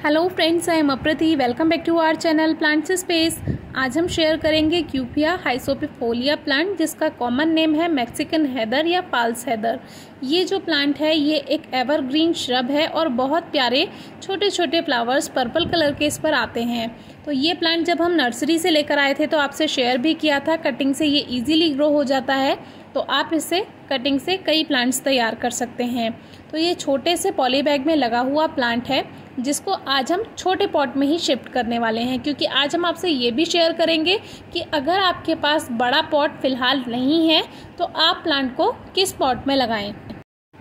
Hello friends I am Aprati welcome back to our channel plants space आज हम share करेंगे क्यूपिया hyssopifolia plant जिसका common name है Mexican heather या false Haider ये जो प्लांट है, ये एक एवरग्रीन श्रब है और बहुत प्यारे छोटे छोटे फ्लावर्स पर्पल कलर के इस पर आते हैं। तो ये प्लांट जब हम नर्सरी से लेकर आए थे तो आपसे शेयर भी किया था कटिंग से ये ईजिली ग्रो हो जाता है। तो आप इससे कटिंग से कई प्लांट्स तैयार कर सकते हैं। तो ये छोटे से पॉली बैग में लगा हुआ प्लांट है। जिसको आज हम छोटे पॉट में ही शिफ्ट करने वाले हैं, क्योंकि आज हम आपसे ये भी शेयर करेंगे कि अगर आपके पास बड़ा पॉट फ़िलहाल नहीं है तो आप प्लांट को किस पॉट में लगाएँ?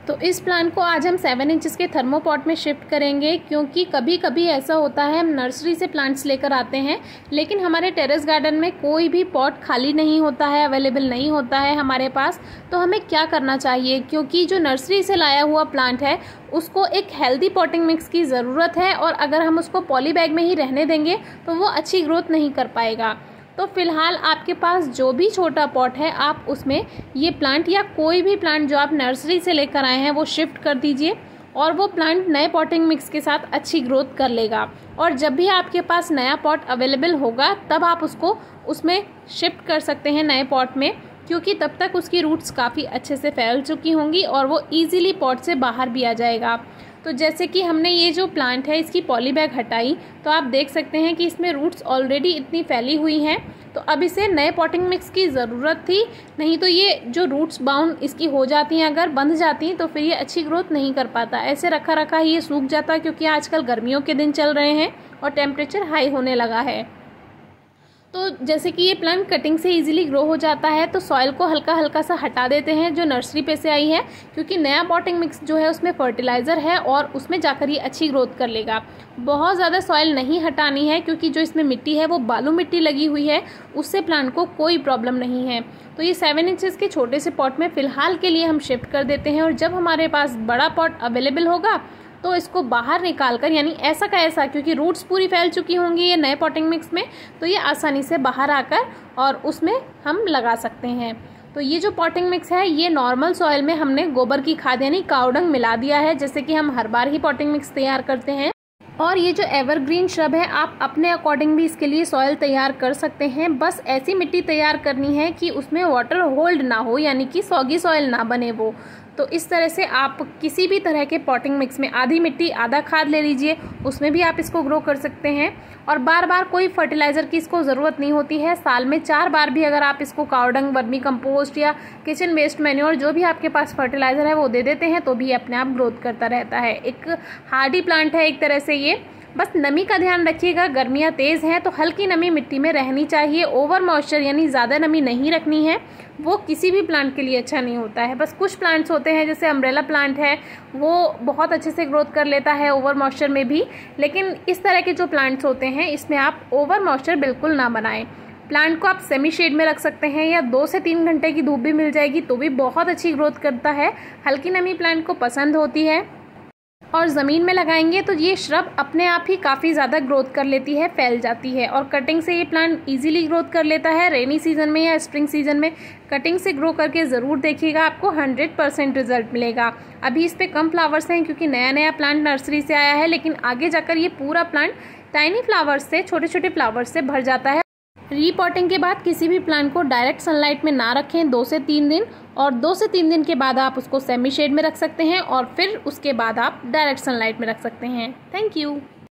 तो इस प्लांट को आज हम सेवन इंचज़ के थर्मोपॉट में शिफ्ट करेंगे, क्योंकि कभी कभी ऐसा होता है, हम नर्सरी से प्लांट्स लेकर आते हैं, लेकिन हमारे टेरेस गार्डन में कोई भी पॉट खाली नहीं होता है अवेलेबल नहीं होता है हमारे पास तो हमें क्या करना चाहिए? क्योंकि जो नर्सरी से लाया हुआ प्लांट है, उसको एक हेल्दी पॉटिंग मिक्स की ज़रूरत है, और अगर हम उसको पॉली बैग में ही रहने देंगे तो वो अच्छी ग्रोथ नहीं कर पाएगा। तो फ़िलहाल आपके पास जो भी छोटा पॉट है, आप उसमें ये प्लांट या कोई भी प्लांट जो आप नर्सरी से लेकर आए हैं, वो शिफ्ट कर दीजिए और वो प्लांट नए पॉटिंग मिक्स के साथ अच्छी ग्रोथ कर लेगा। और जब भी आपके पास नया पॉट अवेलेबल होगा, तब आप उसको उसमें शिफ्ट कर सकते हैं नए पॉट में, क्योंकि तब तक उसकी रूट्स काफ़ी अच्छे से फैल चुकी होंगी और वो ईजिली पॉट से बाहर भी आ जाएगा। तो जैसे कि हमने ये जो प्लांट है, इसकी पॉली बैग हटाई तो आप देख सकते हैं कि इसमें रूट्स ऑलरेडी इतनी फैली हुई हैं। तो अब इसे नए पॉटिंग मिक्स की ज़रूरत थी, नहीं तो ये जो रूट्स बाउंड इसकी हो जाती हैं, अगर बंध जाती हैं तो फिर ये अच्छी ग्रोथ नहीं कर पाता। ऐसे रखा रखा ही ये सूख जाता क्योंकि आजकल गर्मियों के दिन चल रहे हैं और टेम्परेचर हाई होने लगा है। तो जैसे कि ये प्लांट कटिंग से इजीली ग्रो हो जाता है तो सॉइल को हल्का हल्का सा हटा देते हैं जो नर्सरी पे से आई है, क्योंकि नया पॉटिंग मिक्स जो है उसमें फर्टिलाइज़र है और उसमें जाकर ये अच्छी ग्रोथ कर लेगा। बहुत ज़्यादा सॉइल नहीं हटानी है, क्योंकि जो इसमें मिट्टी है वो बालू मिट्टी लगी हुई है, उससे प्लांट को कोई प्रॉब्लम नहीं है। तो ये सेवन इंचज़ के छोटे से पॉट में फ़िलहाल के लिए हम शिफ्ट कर देते हैं और जब हमारे पास बड़ा पॉट अवेलेबल होगा तो इसको बाहर निकाल कर यानी ऐसा का ऐसा, क्योंकि रूट्स पूरी फैल चुकी होंगी ये नए पॉटिंग मिक्स में तो ये आसानी से बाहर आकर और उसमें हम लगा सकते हैं। तो ये जो पॉटिंग मिक्स है, ये नॉर्मल सॉइल में हमने गोबर की खाद, यानी काउडंग मिला दिया है, जैसे कि हम हर बार ही पॉटिंग मिक्स तैयार करते हैं। और ये जो एवरग्रीन श्रब है, आप अपने अकॉर्डिंग भी इसके लिए सॉयल तैयार कर सकते हैं। बस ऐसी मिट्टी तैयार करनी है कि उसमें वाटर होल्ड ना हो, यानी कि सॉगी सॉयल ना बने वो। तो इस तरह से आप किसी भी तरह के पॉटिंग मिक्स में आधी मिट्टी, आधा खाद ले लीजिए, उसमें भी आप इसको ग्रो कर सकते हैं। और बार बार कोई फर्टिलाइज़र की इसको ज़रूरत नहीं होती है। साल में चार बार भी अगर आप इसको काउडंग वर्मी कंपोस्ट या किचन वेस्ट मैन्योर जो भी आपके पास फर्टिलाइज़र है, वो दे देते हैं तो भी अपने आप ग्रोथ करता रहता है। एक हार्डी प्लांट है, एक तरह से ये बस नमी का ध्यान रखिएगा। गर्मियाँ तेज़ हैं तो हल्की नमी मिट्टी में रहनी चाहिए। ओवर मॉइस्चर यानी ज़्यादा नमी नहीं रखनी है। वो किसी भी प्लांट के लिए अच्छा नहीं होता है। बस कुछ प्लांट्स होते हैं, जैसे अम्ब्रेला प्लांट है, वो बहुत अच्छे से ग्रोथ कर लेता है ओवर मॉइस्चर में भी। लेकिन इस तरह के जो प्लांट्स होते हैं, इसमें आप ओवर मॉइस्चर बिल्कुल ना बनाएँ। प्लांट को आप सेमी शेड में रख सकते हैं, या दो से तीन घंटे की धूप भी मिल जाएगी तो भी बहुत अच्छी ग्रोथ करता है। हल्की नमी प्लांट को पसंद होती है। और ज़मीन में लगाएँगे तो ये श्रब अपने आप ही काफ़ी ज़्यादा ग्रोथ कर लेती है, फैल जाती है। और कटिंग से ये प्लांट इजीली ग्रोथ कर लेता है रेनी सीज़न में या स्प्रिंग सीज़न में। कटिंग से ग्रो करके ज़रूर देखिएगा, आपको हंड्रेड परसेंट रिज़ल्ट मिलेगा। अभी इस पर कम फ्लावर्स हैं क्योंकि नया नया प्लांट नर्सरी से आया है, लेकिन आगे जाकर ये पूरा प्लांट टाइनी फ्लावर्स से छोटे छोटे फ्लावर्स से भर जाता है। रीपॉटिंग के बाद किसी भी प्लांट को डायरेक्ट सनलाइट में ना रखें दो से तीन दिन और दो से तीन दिन के बाद आप उसको सेमी शेड में रख सकते हैं और फिर उसके बाद आप डायरेक्ट सनलाइट में रख सकते हैं। Thank you